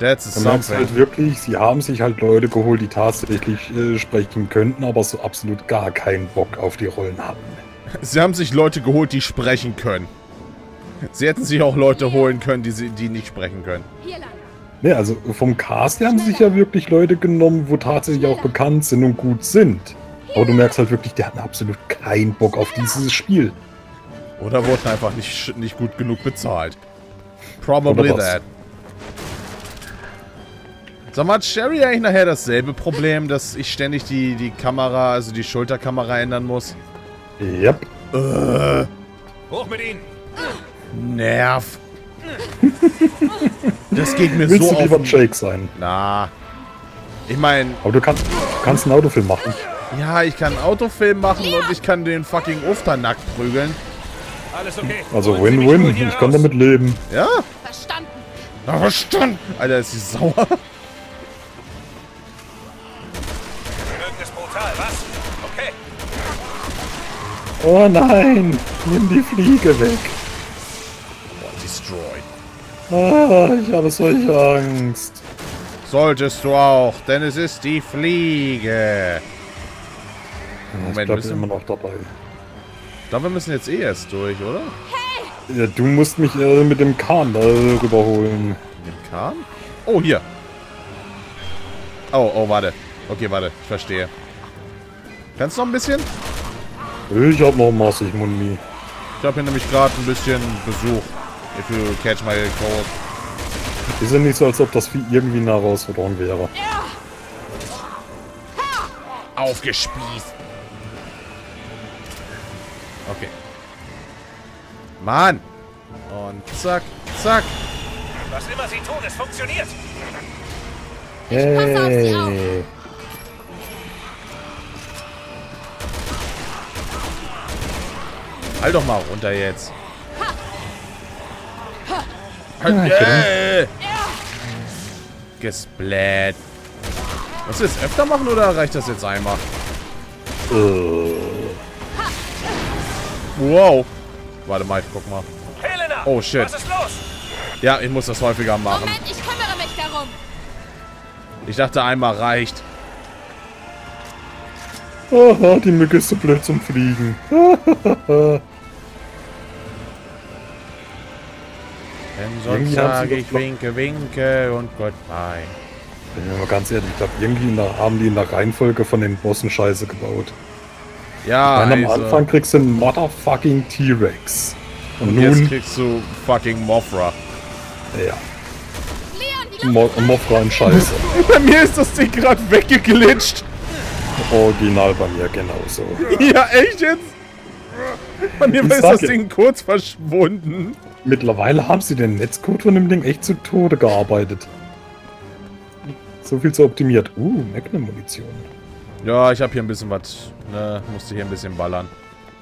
That's a something. halt wirklich, sie haben sich halt Leute geholt, die tatsächlich äh, sprechen könnten, aber so absolut gar keinen Bock auf die Rollen hatten. Sie haben sich Leute geholt, die sprechen können. Sie hätten sich auch Leute holen können, die, sie, die nicht sprechen können. Ne, also vom Cast her haben sie sich ja wirklich Leute genommen, wo tatsächlich auch bekannt sind und gut sind. Aber du merkst halt wirklich, die hatten absolut keinen Bock auf dieses Spiel. Oder wurden einfach nicht, nicht gut genug bezahlt. Probably that. Sag mal, hat Sherry eigentlich nachher dasselbe Problem, dass ich ständig die, die Kamera, also die Schulterkamera ändern muss? Yep. Hoch mit ihnen! Nerv. [laughs] Das geht mir Willst so du lieber auf... Jake sein? Na. Ich meine, Aber du kannst, du kannst einen Autofilm machen. ja, ich kann einen Autofilm machen und ich kann den fucking Ufter nackt prügeln. Alles okay. Also Win-Win. Ich kann damit leben. Ja? Verstanden. Na, verstanden. Alter, ist sie sauer. Brutal? Okay. Oh nein! Nimm die Fliege weg. Destroyed. Ah, ich habe solche Angst. Solltest du auch, denn es ist die Fliege. ich Moment, bleib müssen- immer noch dabei. Ich glaube, wir müssen jetzt eh erst durch, oder? Ja, du musst mich äh, mit dem Kahn da rüberholen. Mit dem Kahn? Oh, hier. Oh, oh, warte. Okay, warte. Ich verstehe. Kannst du noch ein bisschen? Ich hab noch massig Muni. Ich habe hier nämlich gerade ein bisschen Besuch. If you catch my cold. Ist ja nicht so, als ob das Vieh irgendwie eine Herausforderung wäre. Aufgespießt. Okay. Mann. Und zack, zack. Was immer Sie tun, es funktioniert. passe auf sie auf. Hey. Halt doch mal runter jetzt. Ich Äh. Gesplat. Musst du jetzt öfter machen oder reicht das jetzt einmal? Äh, Wow. Warte mal, ich guck mal. Helena! Oh, shit. Was ist los? Ja, ich muss das häufiger machen. Moment, ich kümmere mich darum. Ich dachte, einmal reicht. aha, [laughs] die Mücke ist so blöd zum Fliegen. [laughs] Denn sonst sage ich winke, winke und goodbye. Bin mir mal ganz ehrlich, ich glaube, irgendwie haben die in der Reihenfolge von den Bossen Scheiße gebaut. Ja, Dann am also. Anfang kriegst du einen Motherfucking T-Rex. Und, Und jetzt nun, kriegst du fucking Mothra. ja. Mo Mothra und Scheiße. [laughs] Bei mir ist das Ding gerade weggeglitscht. Original bei mir genauso. [laughs] Ja, echt jetzt? Bei mir Ich ist das Ding kurz verschwunden. Mittlerweile haben sie den Netzcode von dem Ding echt zu Tode gearbeitet. So viel zu optimiert. Uh, Magnum-Munition. Ja, ich habe hier ein bisschen was. Ne, musste hier ein bisschen ballern.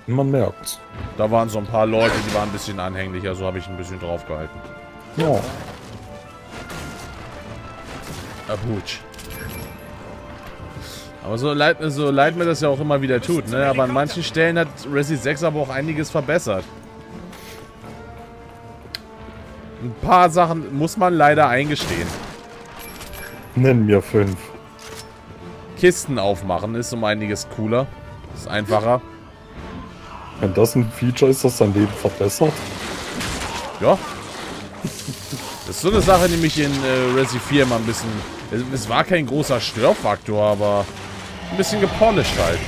Man merkt's. Da waren so ein paar Leute, die waren ein bisschen anhänglicher, so habe ich ein bisschen drauf gehalten. Ja. Abutsch. Aber so leid, so leid mir das ja auch immer wieder tut, ne? Aber an manchen Stellen hat Resi 6 aber auch einiges verbessert. Ein paar Sachen muss man leider eingestehen. Nenn mir fünf. Kisten aufmachen ist um einiges cooler. Ist einfacher. Wenn das ein Feature ist, das dein Leben verbessert. Ja. Das ist so eine Sache, die mich in äh, Resi 4 immer ein bisschen... Es, es war kein großer Störfaktor, aber ein bisschen gepolished halt.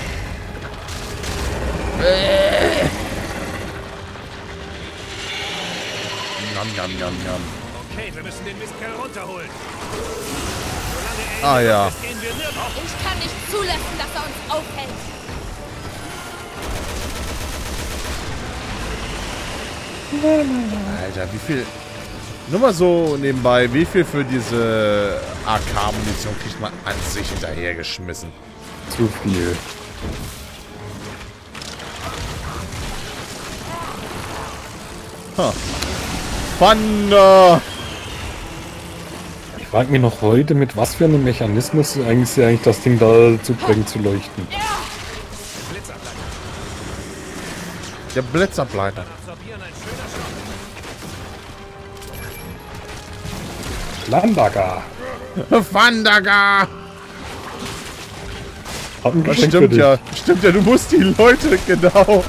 Nam, nam, nam, nam. Okay, wir müssen den Mistkerl runterholen. Ah ja. Ich kann nicht zulassen, dass er uns aufhält. Alter, wie viel... Nur mal so nebenbei, wie viel für diese AK-Munition kriegt man an sich hinterhergeschmissen? Zu viel. Huh. Thunder! Ich frage mich noch heute, mit was für einem Mechanismus eigentlich sie eigentlich das Ding dazu bringen zu leuchten. Der Blitzableiter. Landaga. [laughs] Für stimmt ja. Stimmt ja, du musst die Leute, genau.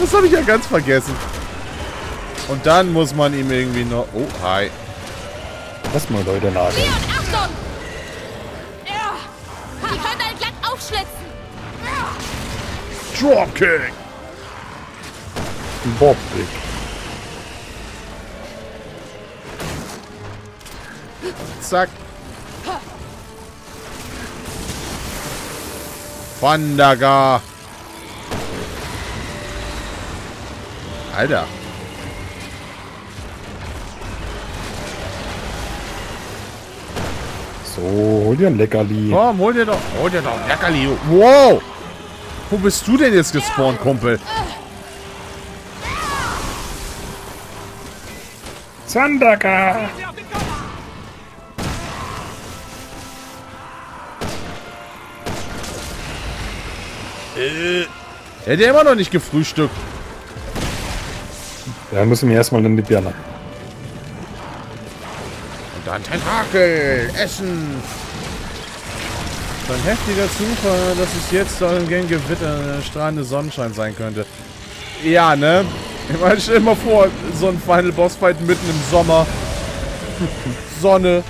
Das habe ich ja ganz vergessen. Und dann muss man ihm irgendwie noch... Oh, hi. Lass mal Leute nageln. Leon, Achtung! Ja. Die können dein glatt aufschlitzen. Dropkick! Bobweg. Zack. Wandaga! Alter. So, hol dir ein Leckerli. Komm, hol dir doch, hol dir doch ein Leckerli. Wow! Wo bist du denn jetzt gespawnt, Kumpel? Zandaga. Äh. Er hat ja immer noch nicht gefrühstückt. Ja, müssen wir erstmal in die Birne. Dann Tentakel, Essen. So ein heftiger Zufall, dass es jetzt so ein gern Gewitter, äh, strahlende Sonnenschein sein könnte. Ja, ne? Ich meine, stell dir mal vor, so ein Final Boss Fight mitten im Sommer. [laughs] Sonne.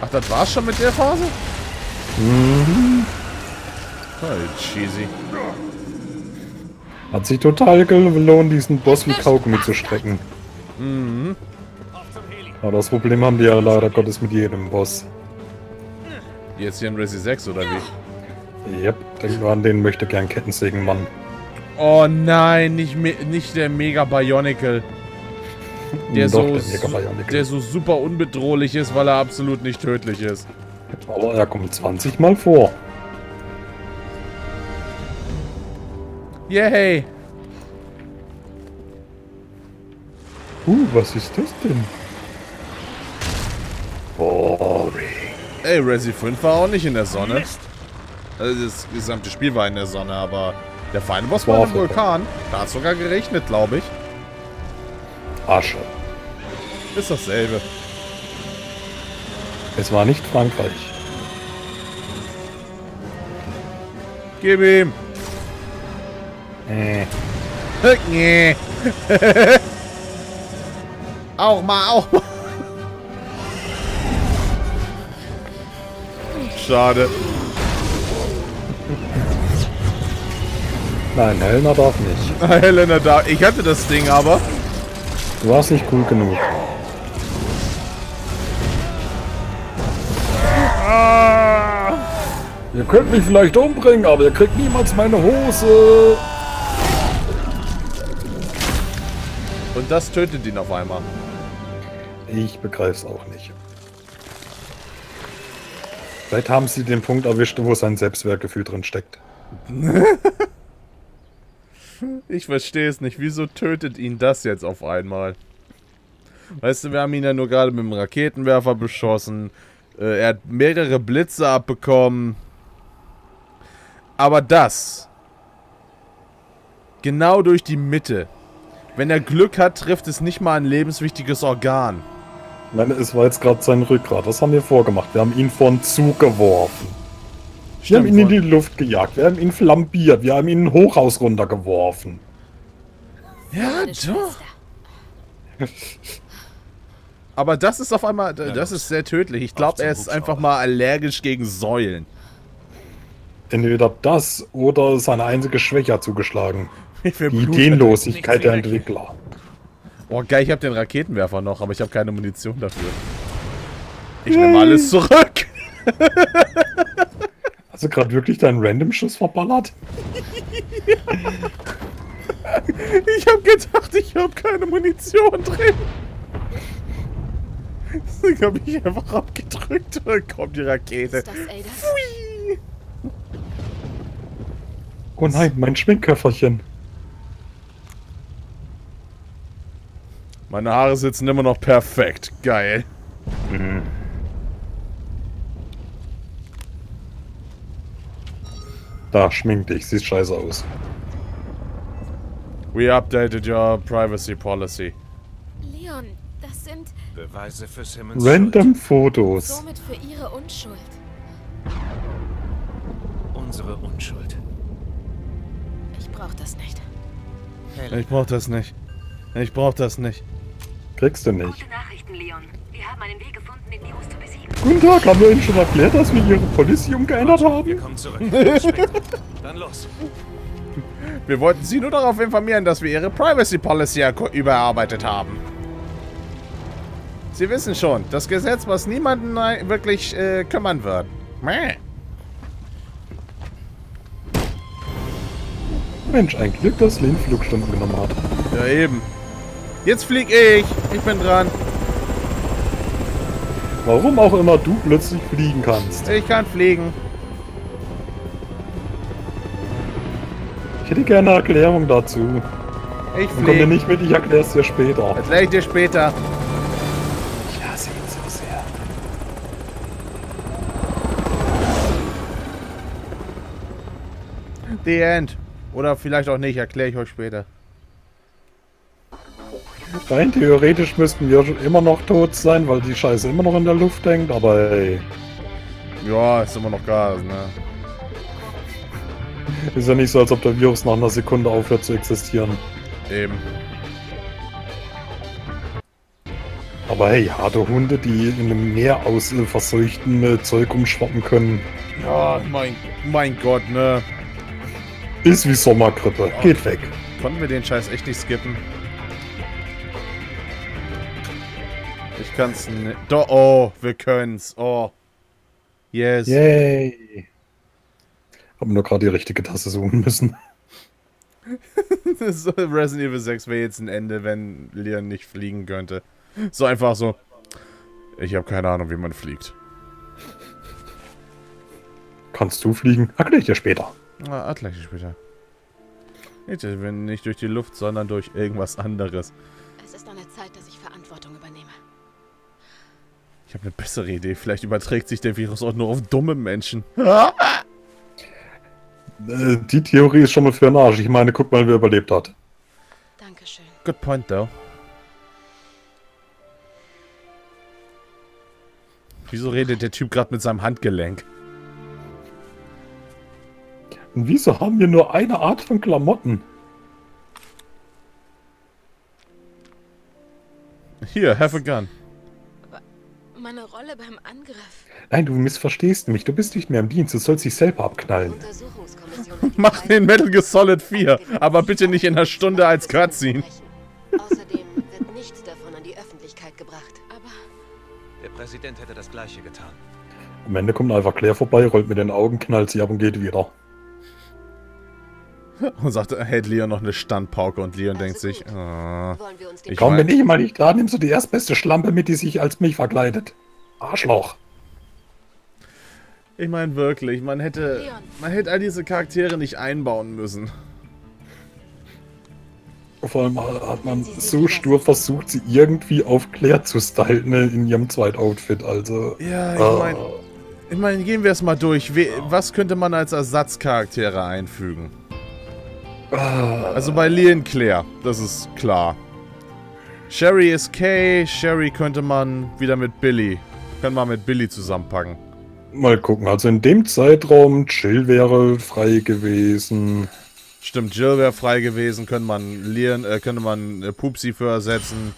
Ach, das war's schon mit der Phase? Mhm. Voll cheesy. Hat sich total gelohnt, diesen Boss wie Kaugummi zu strecken. Mhm. Aber das Problem haben die ja leider Gottes mit jedem Boss. Jetzt hier in Resi 6 oder wie? Yep, denk nur an den möchte gern Kettensägenmann. Oh nein, nicht, nicht der Mega Bionicle. Der, Doch, so, der Bionicle. der so super unbedrohlich ist, weil er absolut nicht tödlich ist. Aber er kommt 20 Mal vor. Yay! Uh, was ist das denn? Boring. Ey, Resi 5 war auch nicht in der Sonne. Also das gesamte Spiel war in der Sonne, aber der feine Boss war im Vulkan. Da hat sogar geregnet, glaube ich. Asche. Ist dasselbe. Es war nicht Frankreich. Gib ihm! Äh. Nee. auch mal, auch mal. Schade. Nein, Helena darf nicht. [laughs] Helena da. Ich hatte das Ding aber. Du warst nicht cool genug. Ah. Ihr könnt mich vielleicht umbringen, aber ihr kriegt niemals meine Hose. Und das tötet ihn auf einmal. Ich begreif's auch nicht. Vielleicht haben sie den Punkt erwischt, wo sein Selbstwertgefühl drin steckt. [laughs] Ich verstehe es nicht. Wieso tötet ihn das jetzt auf einmal? Weißt du, wir haben ihn ja nur gerade mit dem Raketenwerfer beschossen. Äh, er hat mehrere Blitze abbekommen. Aber das. Genau durch die Mitte. Wenn er Glück hat, trifft es nicht mal ein lebenswichtiges Organ. Nein, es war jetzt gerade sein Rückgrat. Was haben wir vorgemacht? Wir haben ihn vor den Zug geworfen. Wir haben ihn in die Luft gejagt. Wir haben ihn flambiert. Wir haben ihn in ein Hochhaus runtergeworfen. Ja, Schwester. Aber das ist auf einmal, das ist sehr tödlich. Ich glaube, er ist einfach mal allergisch gegen Säulen. Entweder das oder seine einzige Schwäche hat zugeschlagen. [laughs] Die Ideenlosigkeit der Entwickler. Oh, geil, ich habe den Raketenwerfer noch, aber ich habe keine Munition dafür. Ich nehme alles zurück. [laughs] Hast du gerade wirklich deinen Randomschuss verballert? [laughs] Ich habe gedacht, ich habe keine Munition drin. Deswegen habe ich einfach abgedrückt und dann kommt die Rakete. Ist das Ada? Oh nein, mein Schminkköfferchen. Meine Haare sitzen immer noch perfekt. Geil. Da, schmink dich, sieht scheiße aus. We updated your privacy policy. Leon, das sind Beweise für Simmons Random Fotos. somit für ihre Unschuld. Schuld. Unsere Unschuld. Ich brauch das nicht. Ich brauch das nicht. Ich brauch das nicht. Kriegst du nicht. Wir. Guten Tag, haben wir Ihnen schon erklärt, dass wir Ihre Policy umgeändert Wir haben? kommen zurück. Bis später. Dann los. [laughs] Wir wollten Sie nur darauf informieren, dass wir Ihre Privacy Policy überarbeitet haben. Sie wissen schon, das Gesetz, was niemanden wirklich äh, kümmern wird. Mäh. Mensch, ein Glück, dass Lin Flugstunden genommen hat. Ja, eben. Jetzt flieg ich. Ich bin dran. Warum auch immer du plötzlich fliegen kannst. Ich kann fliegen. Ich hätte gerne eine Erklärung dazu. Ich Komm mir fliege. nicht mit, ich erklär's dir später. Erkläre ich dir später. Ich hasse ihn so sehr. The End. Oder vielleicht auch nicht, erkläre ich euch später. Rein theoretisch müssten wir immer noch tot sein, weil die Scheiße immer noch in der Luft hängt, aber ey, Ja, ist immer noch Gas, ne? ist ja nicht so, als ob der Virus nach einer Sekunde aufhört zu existieren. Eben. Aber hey, harte Hunde, die in einem Meer aus äh, verseuchten äh, Zeug umschwappen können, Ja, mein, mein Gott, ne? ist wie Sommergrippe. Geht weg. Konnten wir den Scheiß echt nicht skippen? Ich kann's nicht. Doch, oh, wir können's. Oh. Yes. Yay. Haben nur gerade die richtige Tasse suchen müssen. [laughs] so, Resident Evil 6 wäre jetzt ein Ende, wenn Leon nicht fliegen könnte. So einfach so. Ich habe keine Ahnung, wie man fliegt. Kannst du fliegen? Erklär ich dir später. Ah, gleich später. Nicht, wenn nicht durch die Luft, sondern durch irgendwas anderes. Es ist an der Zeit, dass ich. Ich habe eine bessere Idee. Vielleicht überträgt sich der Virus auch nur auf dumme Menschen. Äh, die Theorie ist schon mal für den Arsch. Ich meine, guck mal, wer überlebt hat. Dankeschön. Good point, though. Wieso redet der Typ gerade mit seinem Handgelenk? Und wieso haben wir nur eine Art von Klamotten? Hier, have a gun. Meine Rolle beim Angriff. Nein, du missverstehst mich. Du bist nicht mehr im Dienst. Du sollst dich selber abknallen. [laughs] Mach den Metal Gear Solid 4, aber bitte nicht in einer Stunde als Cutscene. Außerdem wird nichts davon an die Öffentlichkeit gebracht. Aber Der Präsident hätte das Gleiche getan. Am Ende kommt einfach Claire vorbei, rollt mit den Augen, knallt sie ab und geht wieder. [laughs] Und sagt, er hält Leon noch eine Standpauke und Leon denkt Also sich, gut. ah. Ich Komm, wenn ich mal nicht da, nimmst du die erstbeste Schlampe mit, die sich als mich verkleidet. Arschloch. ich meine wirklich, man hätte, man hätte all diese Charaktere nicht einbauen müssen. Vor allem hat man so stur versucht, sie irgendwie auf Claire zu stylen ne, in ihrem Zweitoutfit. Also. Ja, ich äh, meine, ich mein, gehen wir es mal durch. We was könnte man als Ersatzcharaktere einfügen? Also bei Leon Claire, das ist klar. Sherry ist Kay, Sherry könnte man wieder mit Billy. Können wir mit Billy zusammenpacken. Mal gucken. Also in dem Zeitraum, Chill wäre frei gewesen. Stimmt, Jill wäre frei gewesen, könnte man Leon, äh, könnte man äh, Pupsi für ersetzen.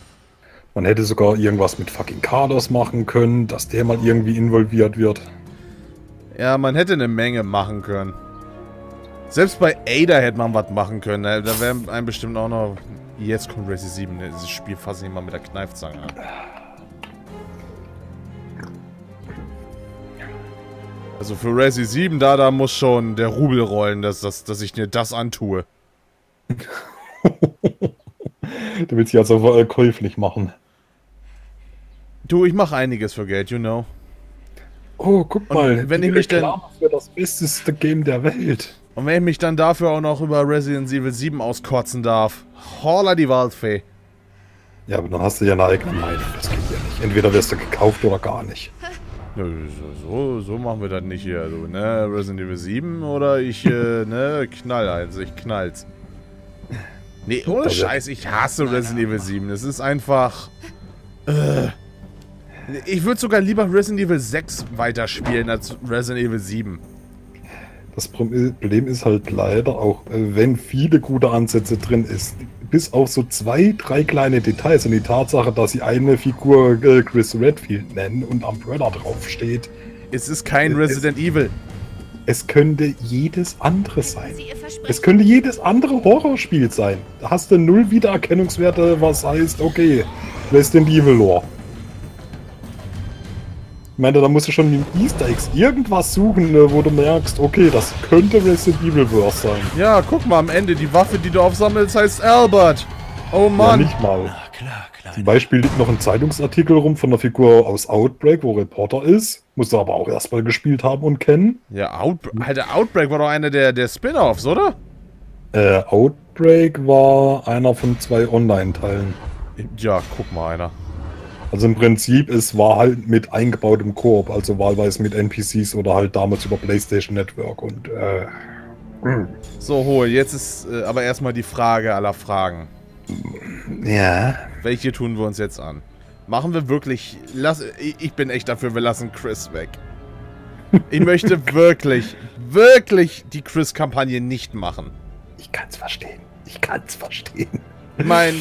Man hätte sogar irgendwas mit fucking Carlos machen können, dass der mal irgendwie involviert wird. Ja, man hätte eine Menge machen können. Selbst bei Ada hätte man was machen können. äh, Da wäre einem bestimmt auch noch... Jetzt kommt Resi 7, ne? dieses Spiel fasse ich mal mit der Kneifzange an. Also für Resi 7, da, da muss schon der Rubel rollen, dass, dass, dass ich mir das antue. [laughs] Der will sich also äh, käuflich machen. Du, ich mache einiges für Geld, you know. Oh, guck Und mal. wenn die ich mich denn- für das besteste Game der Welt. Und wenn ich mich dann dafür auch noch über Resident Evil 7 auskotzen darf. Holla die Waldfee. Ja, aber dann hast du ja eine eigene Meinung. Das geht ja nicht. Entweder wirst du gekauft oder gar nicht. So, so machen wir das nicht hier, du, ne? Resident Evil 7 oder ich, äh, ne, knall eins, ich knall's. Nee, ohne Also- Scheiß, ich hasse Resident Evil 7. Es ist einfach. Äh, ich würde sogar lieber Resident Evil 6 weiterspielen als Resident Evil 7. Das Problem ist halt leider auch, äh, wenn viele gute Ansätze drin ist, bis auf so zwei, drei kleine Details und die Tatsache, dass sie eine Figur äh, Chris Redfield nennen und Umbrella draufsteht, Es ist kein Es- Resident Evil. es könnte jedes andere sein. Es könnte jedes andere Horrorspiel sein. Da hast du null Wiedererkennungswerte, was heißt, okay, Resident Evil Lore. Ich meine, da musst du schon mit Easter Eggs irgendwas suchen, äh, wo du merkst, okay, das könnte Resident Evil Verse sein. Ja, guck mal, am Ende, die Waffe, die du aufsammelst, heißt Albert. Oh Ja, Mann. nicht mal. Klar, klar. Zum Beispiel liegt noch ein Zeitungsartikel rum von einer Figur aus Outbreak, wo Reporter ist. Musst du aber auch erstmal gespielt haben und kennen. Ja, Outbreak, Alter, Outbreak war doch einer der, der Spin-Offs, oder? Äh, Outbreak war einer von zwei Online-Teilen. Ja, guck mal einer. Also im Prinzip, es war halt mit eingebautem Koop, also wahlweise mit NPCs oder halt damals über PlayStation Network und äh, So, Hol, jetzt ist äh, aber erstmal die Frage aller Fragen. ja. Welche tun wir uns jetzt an? Machen wir wirklich. Lass, ich, ich bin echt dafür, wir lassen Chris weg. Ich möchte [laughs] wirklich, wirklich die Chris-Kampagne nicht machen. Ich kann's verstehen. Ich kann's verstehen. Ich meine,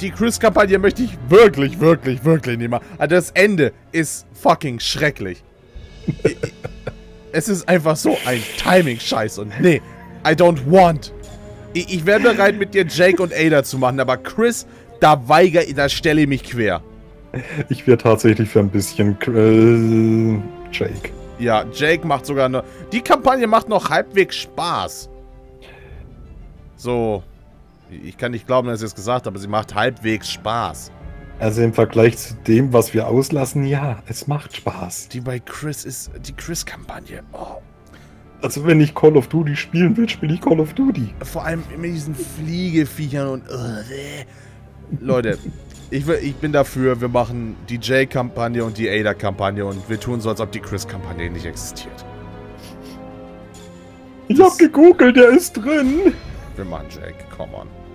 die Chris-Kampagne möchte ich wirklich, wirklich, wirklich nicht machen. Also das Ende ist fucking schrecklich. Ich- ich- es ist einfach so ein Timing-Scheiß und nee, I don't want. Ich, ich wäre bereit, mit dir Jake und Ada zu machen, aber Chris, da weigere ich, da stelle ich mich quer. Ich wäre tatsächlich für ein bisschen äh, Jake. Ja, Jake macht sogar noch. Die Kampagne macht noch halbwegs Spaß. So. Ich kann nicht glauben, dass ich es gesagt habe, aber sie macht halbwegs Spaß. Also im Vergleich zu dem, was wir auslassen, ja, es macht Spaß. Die bei Chris ist die Chris-Kampagne. Oh. Also wenn ich Call of Duty spielen will, spiele ich Call of Duty. Vor allem mit diesen Fliegeviechern und. Uh, Leute, Ich, will- ich bin dafür, wir machen die J-Kampagne und die Ada-Kampagne und wir tun so, als ob die Chris-Kampagne nicht existiert. Ich hab gegoogelt, der ist drin. Wir machen Jake, come on.